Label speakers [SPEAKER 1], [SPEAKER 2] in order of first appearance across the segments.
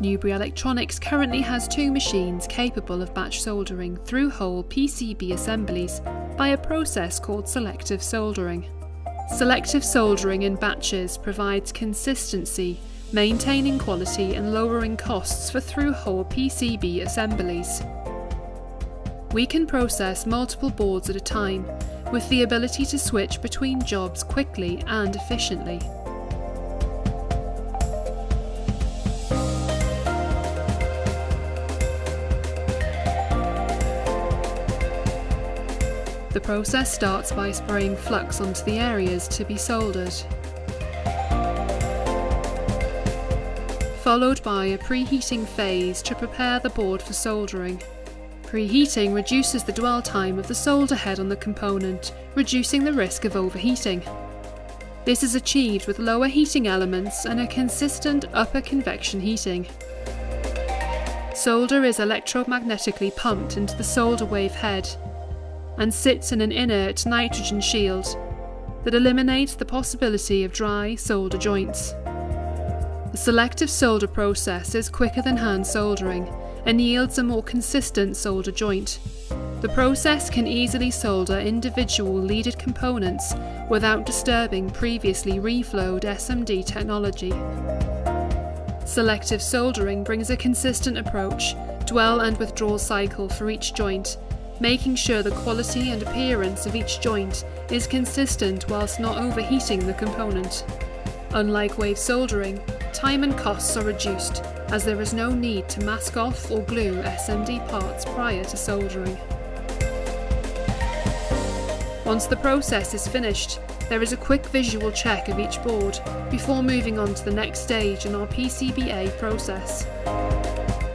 [SPEAKER 1] Newbury Electronics currently has two machines capable of batch soldering through hole PCB assemblies by a process called selective soldering. Selective soldering in batches provides consistency, maintaining quality and lowering costs for through-hole PCB assemblies. We can process multiple boards at a time, with the ability to switch between jobs quickly and efficiently. The process starts by spraying flux onto the areas to be soldered. Followed by a preheating phase to prepare the board for soldering. Preheating reduces the dwell time of the solder head on the component, reducing the risk of overheating. This is achieved with lower heating elements and a consistent upper convection heating. Solder is electromagnetically pumped into the solder wave head, and sits in an inert nitrogen shield that eliminates the possibility of dry solder joints. The selective solder process is quicker than hand soldering and yields a more consistent solder joint. The process can easily solder individual leaded components without disturbing previously reflowed SMD technology. Selective soldering brings a consistent approach, dwell and withdrawal cycle for each joint, making sure the quality and appearance of each joint is consistent whilst not overheating the component. Unlike wave soldering, time and costs are reduced as there is no need to mask off or glue SMD parts prior to soldering. Once the process is finished, there is a quick visual check of each board before moving on to the next stage in our PCBA process.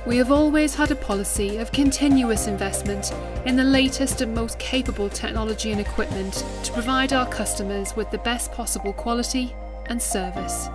[SPEAKER 1] We have always had a policy of continuous investment in the latest and most capable technology and equipment to provide our customers with the best possible quality and service.